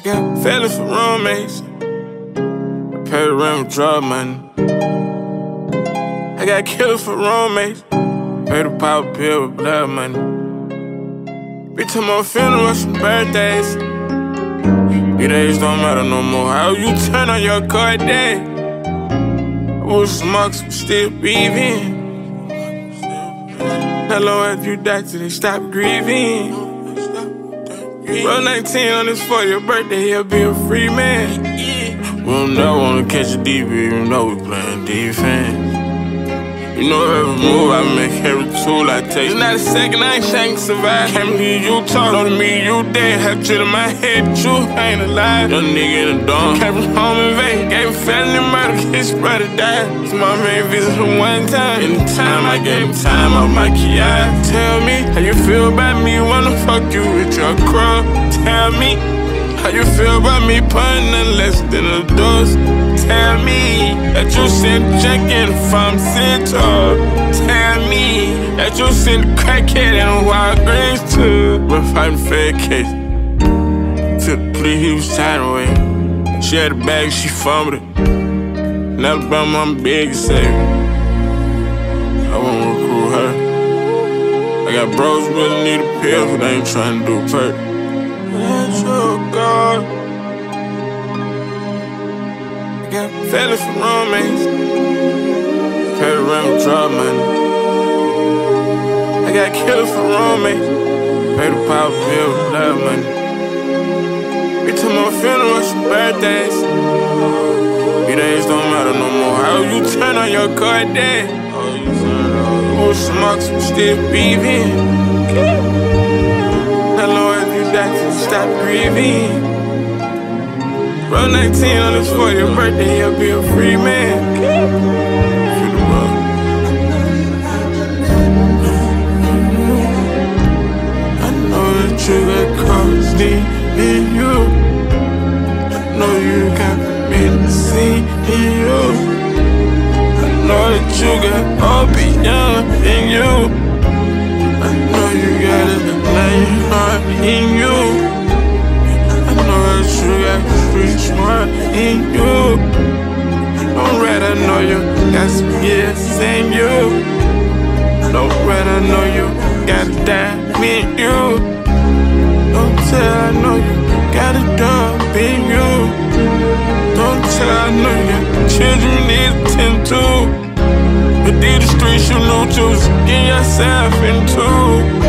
got fellas for roommates. Pay the rent for drug money. I got killers for roommates. Pay the power bill with blood money. Bitch, I'm on funerals and birthdays. Your days don't matter no more. How you turn on your card day? I smokes would still breathing. Long after you die they stop grieving? Roll 19 on this for your birthday, he'll be a free man. We don't never wanna catch a DB, even though we playing defense. You know every move I make, every tool I take. It's not a second, I ain't saying survive. Can't believe you talk to me, you dead. Have to my head, you ain't alive. Young nigga in the dorm, came from home in Vegas. Gave a felony murder, his brother died. It's my main visit for one time. In the time I gave him time off my key. Tell me how you feel about me, wanna fuck you with your crow. Tell me. How you feel about me putting less than a dose? Tell me that you sent junkin from Central. Tell me that you sent crackhead and wild greens too. We're fighting fair case. To the police, he was tied away. She had a bag, she fumbled it. In Alabama, I'm big savior. I won't recruit her. I got bros really need a pill, but they ain't trying to do perk. Fellas from. Pay the rent with drug money. I got killers for roommates. Pay the power bill with blood money. Bitch, I'm on funerals and birthdays. Your days don't matter no more. How you turn on your card day? Who smokes still breathing? Hello, if you die stop grieving. Roll 19 on for your birthday, you'll be a free man. The. I know that you got custody in you. I know you got me to see in you. I know that you got all beyond smart in you. Don't rather know you some years in you. Don't rather know you got a dime in you. Don't tell I know you got a dog in you. Don't tell I know your children need attention too. But these the streets you know to get yourself into.